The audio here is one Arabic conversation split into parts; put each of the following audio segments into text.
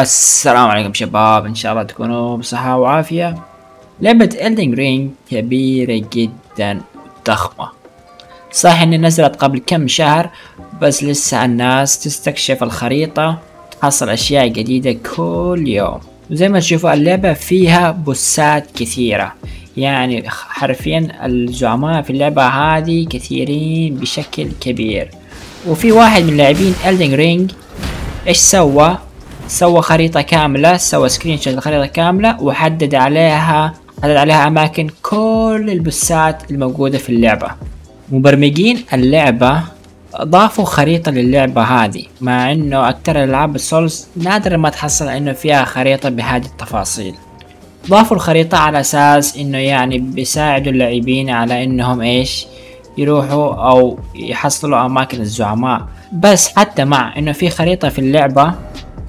السلام عليكم شباب إن شاء الله تكونوا بصحة وعافية. لعبة Elden Ring كبيرة جدا وضخمة. صح اني نزلت قبل كم شهر بس لسه الناس تستكشف الخريطة تحصل أشياء جديدة كل يوم. وزي ما تشوفوا اللعبة فيها بوسات كثيرة. يعني حرفيا الزعماء في اللعبة هذه كثيرين بشكل كبير. وفي واحد من لاعبين Elden Ring إيش سوى؟ سوى خريطة كاملة سوى screenshot الخريطة كاملة وحدد عليها حدد عليها أماكن كل ال bosses الموجودة في اللعبة. مبرمجين اللعبة ضافوا خريطة للعبة هذه مع إنه أكتر الألعاب ال souls نادر ما تحصل إنه فيها خريطة بهذه التفاصيل. ضافوا الخريطة على أساس إنه يعني بيساعدوا اللاعبين على إنهم إيش؟ يروحوا أو يحصلوا أماكن الزعماء. بس حتى مع إنه في خريطة في اللعبة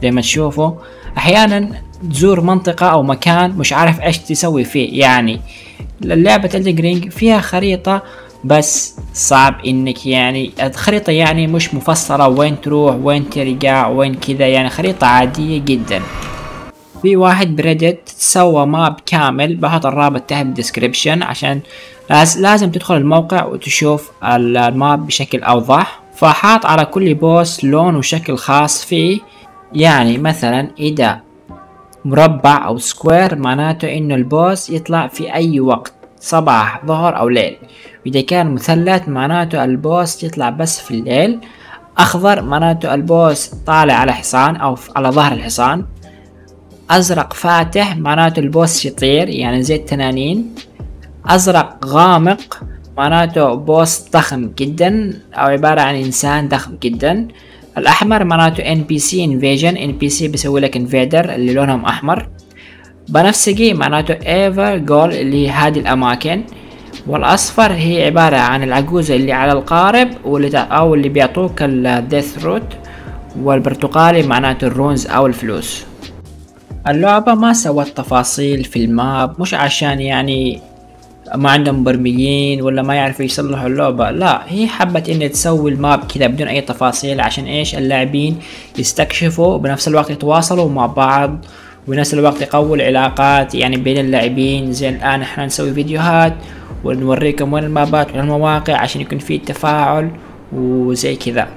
زي ما تشوفوا أحيانا تزور منطقة أو مكان مش عارف إيش تسوي فيه. يعني لعبة Elden Ring فيها خريطة بس صعب إنك يعني الخريطة يعني مش مفصلة وين تروح وين ترجع وين كذا. يعني خريطة عادية جدا. في واحد Reddit سوى map كامل بحط الرابط تحت بال description عشان لازم تدخل الموقع وتشوف ال map بشكل أوضح. فحاط على كل boss لون وشكل خاص فيه. يعني مثلا إذا مربع أو square معناته إنه ال boss يطلع في أي وقت صباح ظهر أو ليل. وإذا كان مثلث معناته ال boss يطلع بس في الليل أخضر معناته ال boss طالع على حصان أو على ظهر الحصان. أزرق فاتح معناته ال boss يطير يعني زي التنانين. أزرق غامق معناته boss ضخم جدا أو عبارة عن إنسان ضخم جدا. الأحمر معناته ان بي سي انفيجن ان بي سي بيسوي لك invader اللي لونهم أحمر. بنفسجي معناته Evergaol اللي هي هذه الأماكن. والأصفر هي عبارة عن العجوزة اللي على القارب واللي أو اللي بيعطوك ال Deathroot والبرتقالي معناته ال runes أو الفلوس. اللعبة ما سوت تفاصيل في ال map مش عشان يعني ما عندهم مبرمجين ولا ما يعرفوا يصلحوا اللعبة. لا هي حبت ان تسوي ال map كذا بدون أي تفاصيل عشان إيش؟ اللاعبين يستكشفوا وبنفس الوقت يتواصلوا مع بعض وبنفس الوقت يقووا العلاقات يعني بين اللاعبين. زي الآن إحنا نسوي فيديوهات ونوريكم وين ال maps وين المواقع عشان يكون في تفاعل وزي كذا.